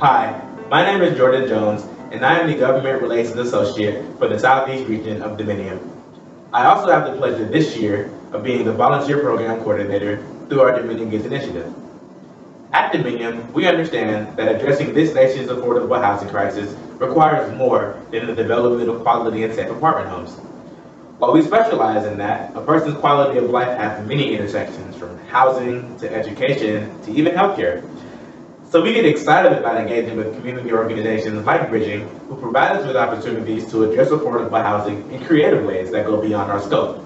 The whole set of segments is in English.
Hi, my name is Jordan Jones, and I am the Government Relations Associate for the Southeast region of Dominium. I also have the pleasure this year of being the Volunteer Program Coordinator through our Dominium Gets Initiative. At Dominium, we understand that addressing this nation's affordable housing crisis requires more than the development of quality and safe apartment homes. While we specialize in that, a person's quality of life has many intersections from housing to education to even healthcare. So we get excited about engaging with community organizations like Bridging, who provide us with opportunities to address affordable housing in creative ways that go beyond our scope.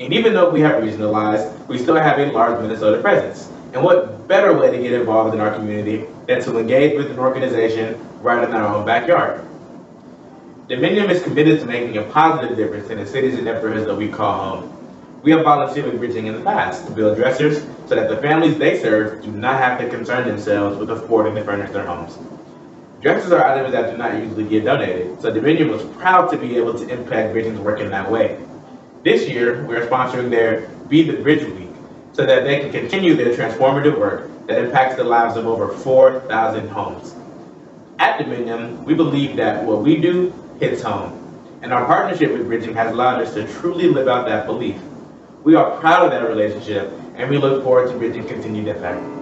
And even though we have regionalized, we still have a large Minnesota presence. And what better way to get involved in our community than to engage with an organization right in our own backyard? Dominium is committed to making a positive difference in the cities and neighborhoods that we call home. We have volunteered with Bridging in the past to build dressers so that the families they serve do not have to concern themselves with affording to furnish their homes. Dressers are items that do not usually get donated, so Dominium was proud to be able to impact Bridging's work in that way. This year, we are sponsoring their Be the Bridge Week so that they can continue their transformative work that impacts the lives of over 4,000 homes. At Dominium, we believe that what we do hits home, and our partnership with Bridging has allowed us to truly live out that belief. We are proud of that relationship, and we look forward to Bridging's continued impact.